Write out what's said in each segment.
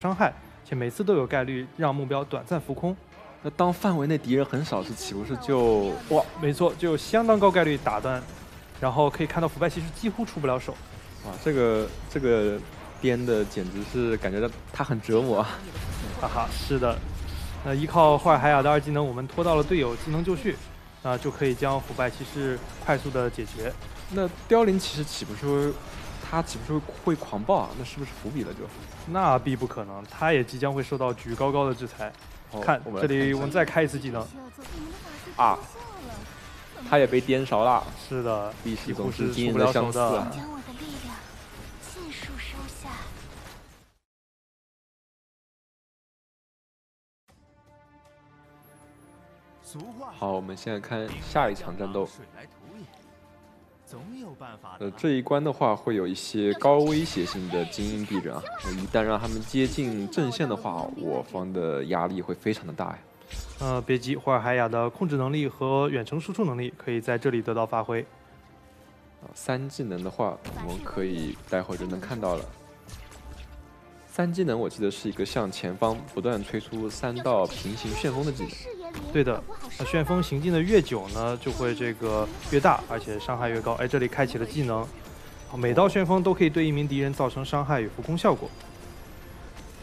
伤害，且每次都有概率让目标短暂浮空。那当范围内敌人很少时，岂不是就哇？没错，就相当高概率打断，然后可以看到腐败骑士几乎出不了手。哇，这个这个编的简直是感觉到他很折磨啊！哈哈，是的。那依靠霍尔海雅的二技能，我们拖到了队友技能就绪，那就可以将腐败骑士快速的解决。那凋零其实岂不是他岂不是会狂暴啊？那是不是伏笔了就？那必不可能，他也即将会受到举高高的制裁。看这里，我们再开一次技能啊！他也被颠勺了。是的，历史总是惊人的相似。好，我们现在看下一场战斗。呃，这一关的话会有一些高威胁性的精英敌人啊，一旦让他们接近阵线的话，我方的压力会非常的大呀。呃，别急，霍尔海雅的控制能力和远程输出能力可以在这里得到发挥。啊，三技能的话，我们可以待会就能看到了。三技能我记得是一个向前方不断吹出三道平行旋风的技能。对的，那旋风行进的越久呢，就会这个越大，而且伤害越高。哎，这里开启了技能，每道旋风都可以对一名敌人造成伤害与浮空效果。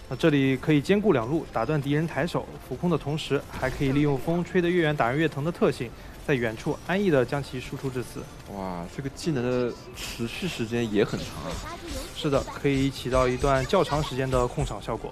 那这里可以兼顾两路，打断敌人抬手浮空的同时，还可以利用风吹得越远打人越疼的特性，在远处安逸的将其输出致死。哇，这个技能的持续时间也很长啊！是的，可以起到一段较长时间的控场效果。